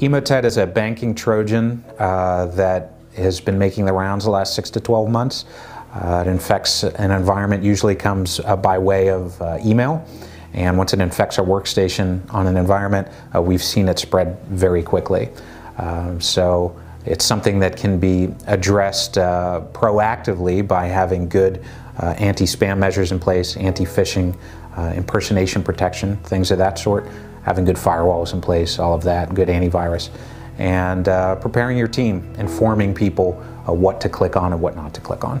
Emotet is a banking Trojan uh, that has been making the rounds the last six to 12 months. Uh, it infects an environment, usually comes uh, by way of uh, email. And once it infects our workstation on an environment, uh, we've seen it spread very quickly. Um, so it's something that can be addressed uh, proactively by having good anti-spam measures in place, anti-phishing, impersonation protection, things of that sort having good firewalls in place, all of that, good antivirus, and uh, preparing your team, informing people uh, what to click on and what not to click on.